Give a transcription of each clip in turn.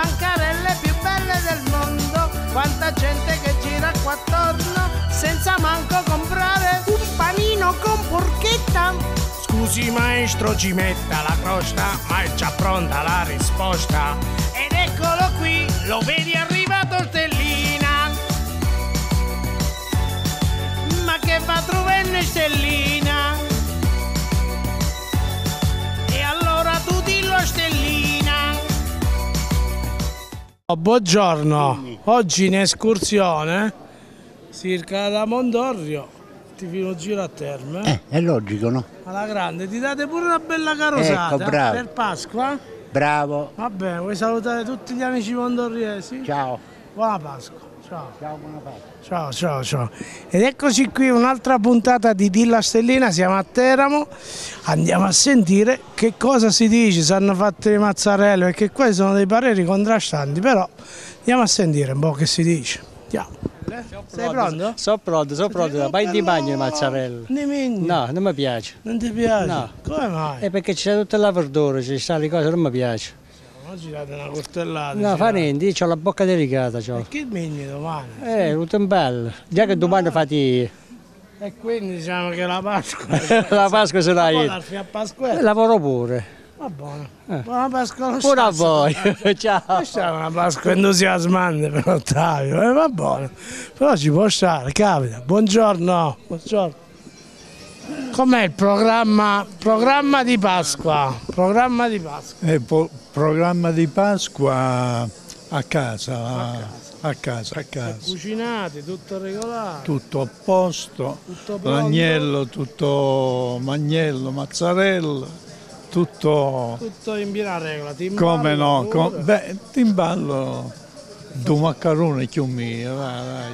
bancarelle più belle del mondo, quanta gente che gira qua attorno, senza manco comprare un panino con porchetta. Scusi maestro, ci metta la crosta, ma è già pronta la risposta. Ed eccolo qui, lo vedi arrivato Stellina. Ma che va trovenne Stellina? Buongiorno, oggi in escursione circa da Mondorrio. Ti fino giro a terme. Eh, è logico, no? Alla grande, ti date pure una bella carosata Ecco, bravo. per Pasqua. Bravo. Va bene, vuoi salutare tutti gli amici mondorriesi? Ciao. Buona Pasqua. Ciao. Ciao, buona pace. Ciao, ciao, ciao. Ed eccoci qui un'altra puntata di Dilla Stellina, siamo a Teramo, andiamo a sentire che cosa si dice, se hanno fatto le mazzarelle, perché qua ci sono dei pareri contrastanti, però andiamo a sentire un po' che si dice. Andiamo. Sei pronto? Sono pronto, sono pronto. Vai di bagno le migni. No, non mi piace. Non ti piace? No. Come mai? È perché c'è tutta la verdura, ci sta le cose, non mi piace. Oggi date una coltellata. No, fa niente, io ho la bocca delicata. c'ho. E che migni domani? Eh, tutto in bello. Già che domani fate E quindi diciamo che la Pasqua... la Pasqua se l'hai. l'arfi a Pasqua. Lavoro pure. Va buono. Eh. Buona Pasqua allo Pure a voi. Ciao. Questa è una Pasqua entusiasmante per Ottavio, eh, va buono. Però ci può stare, capita. Buongiorno, buongiorno. Com'è il programma, programma di Pasqua? Programma di Pasqua. E po- programma di Pasqua a casa, a casa, a casa. Cucinati, tutto regolare. Tutto a posto, l'agnello, tutto magnello, mozzarella, tutto Tutto in piena regola. timballo, come no, com- beh, timballo, due maccheroni più mio, vai, vai.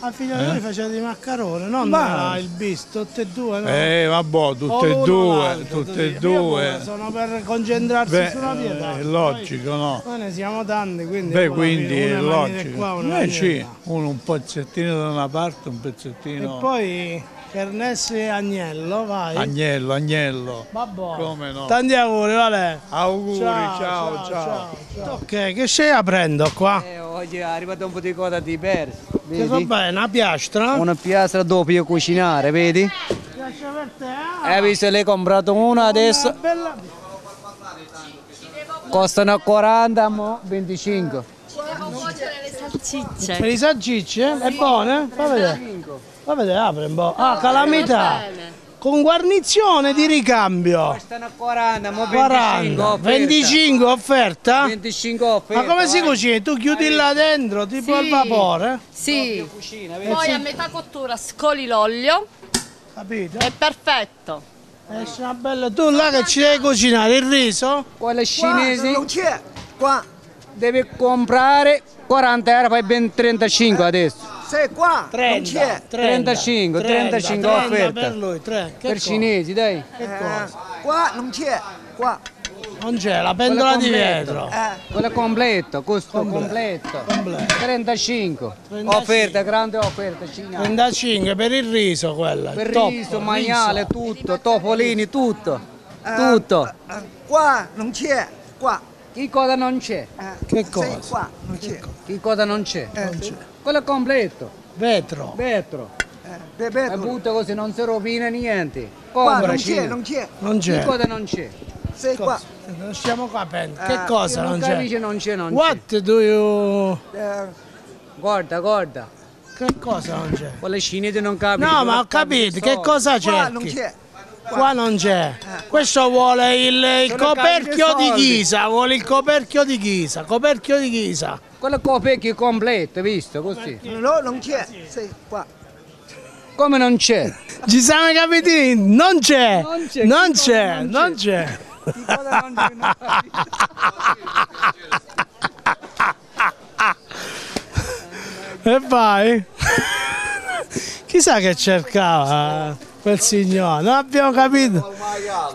A figlio voi facete i maccheroni, non Ma- eh, il bis, tutte e due, no? Eh, vabbè, tutte e due, tutte e due. Sono per concentrarsi Beh, sulla pietà. è logico, no? Noi ne siamo tanti, quindi... Beh, quindi è logico. Qua, una eh sì, uno un pezzettino da una parte, un E pezzettino... poi Kernessi e Agnello, vai. Agnello, agnello. Va buono. Come no? Tanti auguri, Vale. Auguri, ciao, ciao. Ok, che stai aprendo qua? Eh, oggi è arrivato un po' di cosa diverse. Che va bene, una piastra? Una piastra dopo io cucinare, vedi? Piastra per te, ah. Hai visto, lei ha comprato una adesso, Una bella... costano 40, mo 25. salsicce. Per i saggicci, eh? È buona? Fa vedere. Fa vedere, apre un po'. Ah, calamità. Con guarnizione di ricambio. Costano 40, mo 40, 25 offerta? 25 offerta. Ma come si vai. cucina? Tu chiudi là dentro, tipo al vapore? Sì. Cucina, vedi? Poi a metà cottura scoli l'olio, Capito? è perfetto. Esce una bella... Tu là che ci devi cucinare il riso? Quelle cinesi Non c'è, qua, devi comprare 40 euro, fai ben 35 adesso. Sei qua, 30, non c'è. 35, 35 30 offerta. per lui, tre. Che Per cosa? cinesi, dai. Che Eh, cosa? qua non c'è, qua. Non c'è, la pentola di vetro. Eh, Quello completo, costo Completo. completo. Completo. 35. 35. Offerta, grande offerta cinese. 35 per il riso quella. Per top, riso, maiale, tutto, topolini, tutto. eh, Tutto. eh, qua non c'è, qua. Che cosa non c'è? Eh, Che sei cosa? qua, non c'è. Che cosa non c'è? Eh, Quello completo, Vetro. vetro. eh, E bebeto. butta così, non si rovina niente. Qua Compra, non c'è, non c'è. Non Che c'è. cosa non c'è? Sei qua. Non stiamo capendo. Ah, Che cosa non non c'è? non c'è, non c'è. What do you... Eh, Guarda, guarda. Che cosa non c'è? Quelle cinesi non capiscono. No, ma ho capito, che soldi. cosa qua non cerchi? c'è. Qua non c'è. Questo vuole il, il coperchio di ghisa, vuole il coperchio di ghisa, coperchio di ghisa. Quello copecchio completo, visto? Così. No, non c'è. Sei qua. Come non c'è? Ci siamo capiti? Non c'è, Non c'è, non c'è. E vai. Chissà che cercava quel signore, non abbiamo capito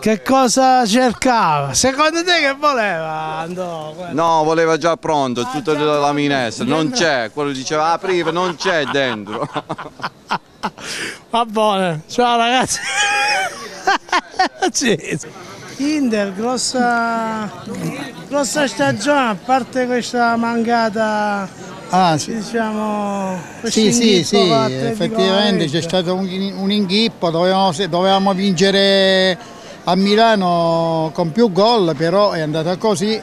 che cosa cercava. Secondo te che voleva? Andò? No, voleva già pronto, tutto già della pronto. minestra, non c'è, quello diceva apriva, non c'è dentro. Va bene, ciao ragazzi. Inter, grossa, grossa stagione, a parte questa mancata, Ah, sì. diciamo, Sì, sì, sì, effettivamente c'è stato un, un inghippo, dovevamo, dovevamo vincere a Milano con più gol, però è andata così E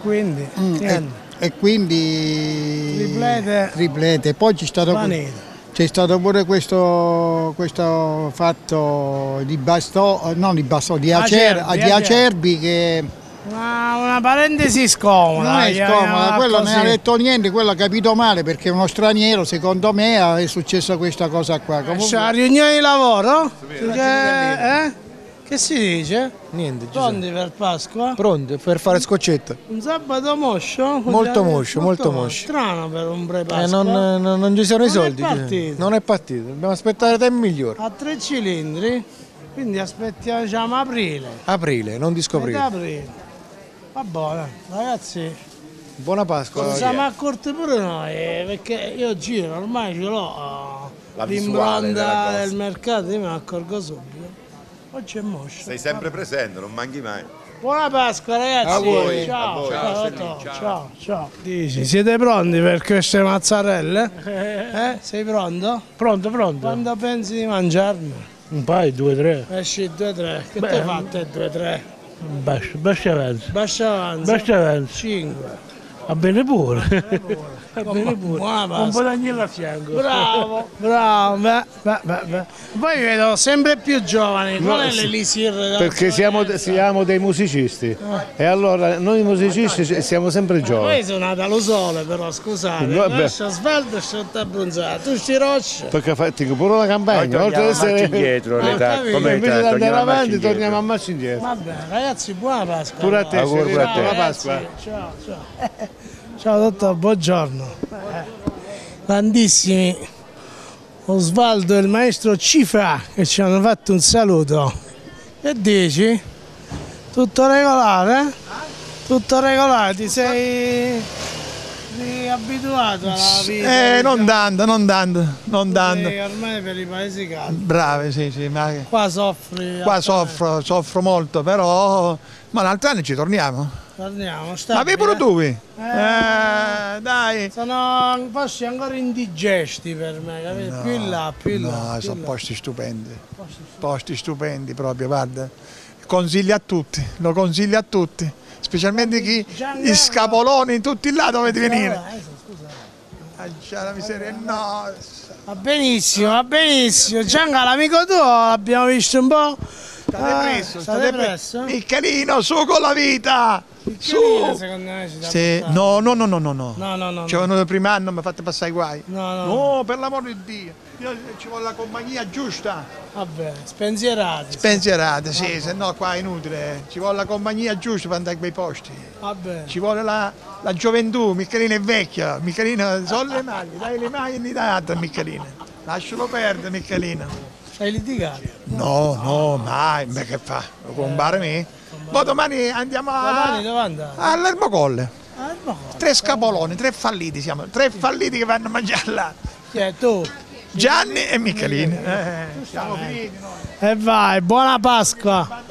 quindi, mm, e, e quindi Triplete. triplete. Poi c'è stato, stato pure questo, questo fatto di Bastò, no di Bastò, di, Acer- Acerbi, di. Acerbi che una, una parentesi scomoda. non è scomoda, quello non così. ha detto niente, quello ha capito male perché uno straniero, secondo me è successa questa cosa qua. Comunque- C'è la riunione di lavoro? Che, eh? Che si dice? Niente, Pronti per Pasqua? Pronti per fare scoccetta? Un sabato moscio? Molto moscio, molto moscio. Strano per un Eh, pre-Pasqua. non, non- non ci sono i Non è soldi. partito. Non è partito, dobbiamo aspettare tempo migliore. A tre cilindri, quindi aspettiamo diciamo, aprile. Aprile, non di scoprire. Va bene, ragazzi, Buona Pasqua. ci siamo accorti pure noi, eh, perché io giro, ormai ce l'ho eh, l'impronta cosa. del mercato, io me ne accorgo subito. Oggi è moscio. Sei sempre presente, non manchi mai. Buona Pasqua ragazzi, A voi. ciao, A voi. ciao, ciao, ciao, ciao. Dici, siete pronti per queste mazzarelle? Eh? Sei pronto? Pronto, pronto? Quando pensi di mangiarmi? Un paio, due, tre. Esci due tre, che ti fate due tre? Basta, basta avanza. Basta avanza. Basta avanza. Cinque. Va bene pure. Va bene pure. Buona Un po' d'agnello a fianco. Bravo, bravo, beh, beh, beh, beh. Poi vi vedo sempre più giovani, qual è l'elisir? Perché siamo, siamo dei musicisti e allora noi musicisti siamo sempre giovani. Poi sono nato allo sole però, scusate, Vabbè. lascia svelto e sotto abbronzato, tu sti rocce. Perché fatti pure la campagna, oltre ad essere indietro, l'età, come invece di età, andare torniamo avanti indietro. torniamo a marcia indietro. Vabbè, ragazzi, buona Pasqua. Pure a te. Buona. Pasqua. Ciao, ciao. Ciao dottor, buongiorno. Grandissimi Osvaldo e il maestro Cifra che ci hanno fatto un saluto. Che dici? Tutto regolare? Tutto regolare, ti sei abituato alla vita? Eh, non tanto, non tanto, non tanto. Ormai per i paesi caldi. Brave, sì, sì, ma Qua soffri. qua soffro, soffro molto, però ma un altro anno ci torniamo. Torniamo, Ma stabile. vi pure tu, vi? Eh, dai. Sono posti ancora indigesti per me, capito? più in là, più in là. No, sono là. posti stupendi. Posti stupendi proprio, guarda. Consiglio a tutti, lo consiglio a tutti. Specialmente chi Giancarlo- gli scapoloni tutti là dovete venire. Eh, scusa. Aggia la miseria, no. Va benissimo, va benissimo. Gianca, l'amico tuo l'abbiamo visto un po'. State Ah, presso, state state presso. Michelino, su con la vita! Piccolino, Su! secondo me ci dà Sì, portare. no, no, no, no, no, no. No, no, no. Ci venuto il primo anno, mi fate passare i guai. No, no. No, per l'amor di Dio. Io- ci vuole la compagnia giusta. Vabbè, spensierati. Spensierate, sì, se no qua è inutile. Ci vuole la compagnia giusta per andare a quei posti. Vabbè. Ci vuole la, la gioventù, Michelino è vecchio, Michelino sono le mani, dai le mani e dai altre a Michelino. Lascialo perdere Michelino. Hai litigato? No, no, mai, beh che fa? Lo compare me? Poi domani andiamo Domani a, dove andare? all'Ermocolle. Ah. Tre scapoloni, tre falliti siamo, tre falliti che vanno a mangiare là. Chi è tu? Gianni e Michelino. Eh, siamo finiti noi. E vai, buona Pasqua.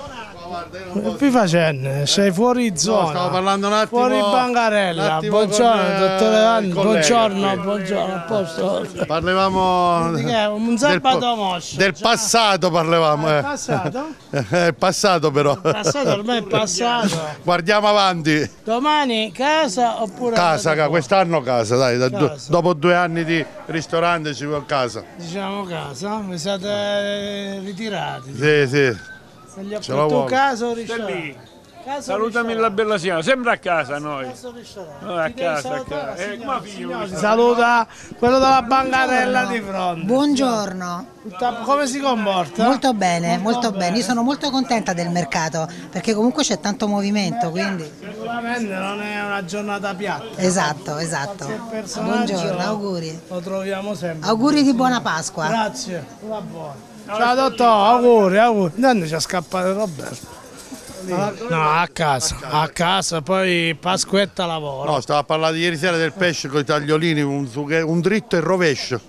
Che vi facendo? Sei fuori zona. stavo parlando un attimo- Fuori bancarella. Buongiorno, con, eh, dottore Vanni. il Buongiorno, buongiorno. A posto. Che? Un del, sabato po- moscio. del già. passato parlavamo. È eh. passato? È il passato però. Passato ormai è passato. Guardiamo avanti. Domani casa oppure Casa, quest'anno casa, dai, Casa. dopo due anni di ristorante ci a casa. Diciamo casa, vi siete ritirati. Sì, sì. Negli Ce la tu vuole. casa o ristorante? Casa o Salutami la bella signora, sempre a casa noi. Casa o ristorante? No, a casa, a casa. Eh, signora, signora, saluta quello della bancarella di fronte. Buongiorno. Come si comporta? Molto bene, molto, Molto bene. bene. Io sono molto contenta del mercato perché comunque c'è tanto movimento, quindi Sicuramente non è una giornata piatta. esatto, esatto. Buongiorno, auguri. Lo troviamo sempre. Auguri di buona Pasqua. Grazie, una buona. Ciao dottore, auguri, auguri. Intanto ci ha scappato Roberto. No, a casa, a casa, poi Pasquetta lavora. No, stavo a parlare ieri sera del pesce con i tagliolini, un, un dritto e il rovescio.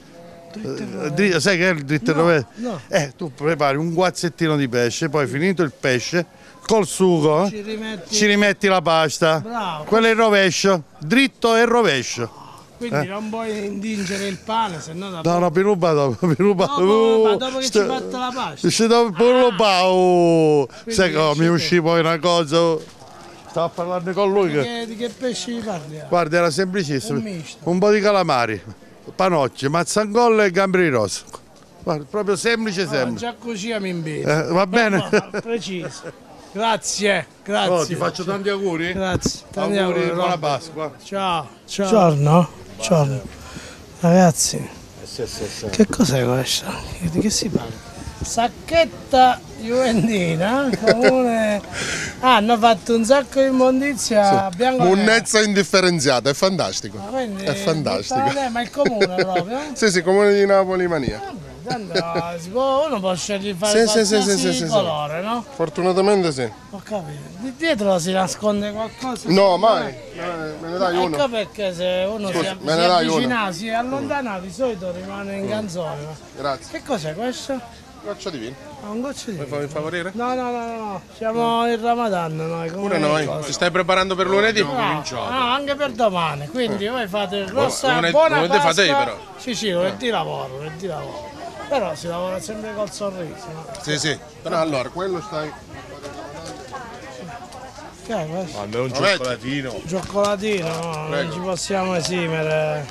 Eh, dri- sai che è il dritto e rovescio? no. Eh, tu prepari un guazzettino di pesce, poi finito il pesce, col sugo Ci rimetti- ci rimetti la pasta. Bravo. Quello è il rovescio, dritto e rovescio. Quindi Eh. non vuoi intingere il pane, se no da No, no, per ruba dopo, per ruba Dopo, ma dopo che ci fatta la pasta. Se dopo per ruba, oh. Sai come mi uscì poi una cosa? oh. Stavo a parlare con lui Di che... di che pesci parli? Guarda, era semplicissimo. Un. Un po' di calamari, panocchi, mazzangolle e gamberi rosa. Guarda, proprio semplice, Oh, semplice. già così mi invito. Eh, va bene? preciso. Grazie, grazie. Oh, ti faccio tanti auguri. Grazie. Tanti Auguri, auguri, buona. Pasqua. Ciao. Ciao. Giorno. Giorno. Ragazzi, che cos'è questo? Di che si parla? Sacchetta Juvendina, comune. Ah, hanno fatto un sacco di immondizia bianco Munnezza indifferenziata, è fantastico. quindi È fantastico. Ma il comune proprio? Sì, sì, comune di Napoli Mania. Tanto si può- uno può scegliere di fare Sì, qualsiasi sì, sì, colore, no? Fortunatamente sì. Ho capito. Di dietro si nasconde qualcosa? No, mai. Me ne- dai uno. Ecco perché se uno Scusi, si, si me ne dai avvicina, uno. si allontana, di solito rimane in canzone. ma- Grazie. Che cos'è questo? Goccia di vino. Ah, un goccio di Vuoi farmi favorire? No, no, no, no, no. Siamo in Ramadan noi. come Pure noi. cosa. Ti stai preparando per lunedì? No, no, anche per domani, quindi voi fate grossa lunedì- buona lunedì fate Pasqua. però. Sì, sì, lunedì lavoro, lunedì lavoro. Però si lavora sempre col sorriso. no? Sì, sì. Però allora, quello stai... Che è questo? Almeno un cioccolatino. Cioccolatino, no, non ci possiamo esimere.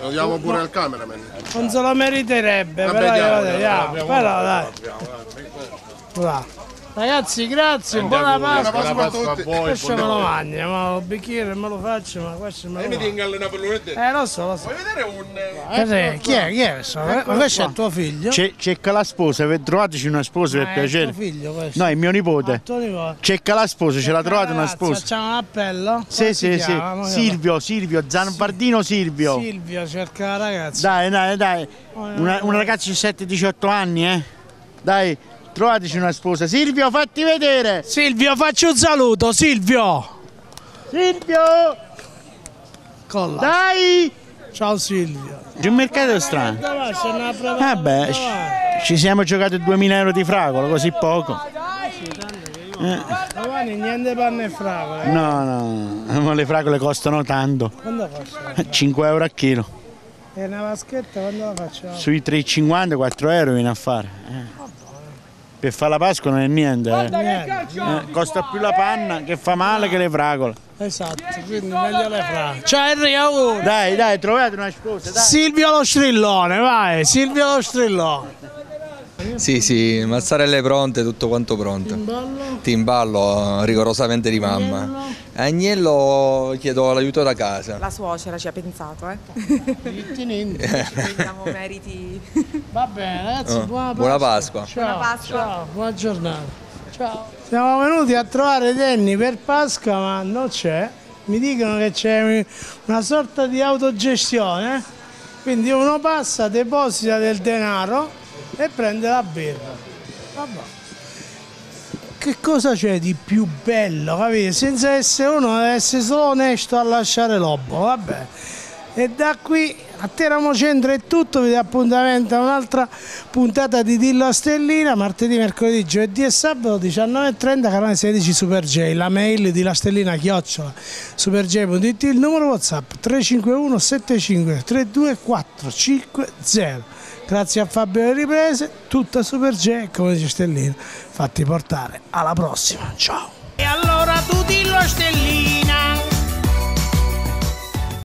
Lo diamo pure al cameraman. Non se lo meriterebbe, Vabbè, però, diamo, diamo, diamo. diamo, però dai. Va. Ragazzi, grazie, buona Pasqua. Buona Pasqua a voi, Questo me lo mangio, ma un bicchiere me lo faccio, ma questo me lo mi mangio. tengo allenare per lunedì. Eh, lo so, lo so. Vuoi vedere un... Eh, chi è? Chi è questo? Eh, Ma questo è tuo figlio? Cerca la sposa, trovateci una sposa Ma per è piacere. tuo figlio questo? No, è mio nipote. Nipote. Cerca la sposa, ce la trovate una sposa? Facciamo un appello? Sì, sì, sì. Silvio, Silvio, Zanfardino Silvio. Silvio, cerca la ragazza. Dai, dai, dai. Una ragazza di 7-18 anni, eh. Dai, trovateci una sposa. Silvio, fatti vedere. Silvio, faccio un saluto, Silvio. Silvio! Colla. Dai! Ciao Silvio. C'è un mercato strano. Vabbè, ci- ci siamo giocati 2000 euro di fragolo, così poco. Eh, Domani niente panne e fragole. no, no, ma le fragole costano tanto. Quando costa? 5 euro a chilo. E una vaschetta quando la facciamo? Sui 3,50, 4 euro viene a fare. eh. Per fare la Pasqua non è niente. eh. Eh, costa più la panna che fa male che le fragole. Esatto, quindi meglio le fragole. Ciao Henry, auguri. Dai, dai, trovate una sposa, dai. Silvio lo strillone, vai, Silvio lo strillone. Sì, sì, mazzarelle pronte, tutto quanto pronto. Ballo. Timballo eh, rigorosamente di mamma. Agnello chiedo l'aiuto da casa. La suocera ci ha pensato, eh. Abbiamo meriti. Va bene, ragazzi, Oh, buona Pasqua. buona Pasqua. Ciao, Buona Pasqua. ciao, buona giornata. Ciao. Siamo venuti a trovare Denny per Pasqua, ma non c'è. Mi dicono che c'è una sorta di autogestione. Quindi uno passa, deposita del denaro e prende la birra. Vabbè. Che cosa c'è di più bello, capite? Senza essere uno, deve essere solo onesto a lasciare l'obbo, vabbè. E da qui a Teramo Centro è tutto, vi do appuntamento a un'altra puntata di Dillo a Stellina, martedì, mercoledì, giovedì e sabato 19.30, canale 16 Super J, la mail di la stellina chiocciola superj.it, il numero WhatsApp 351 75 32 450 grazie a Fabio le riprese, tutta Super G, come dice Stellina, fatti portare, alla prossima, ciao! E allora tu dillo Stellina!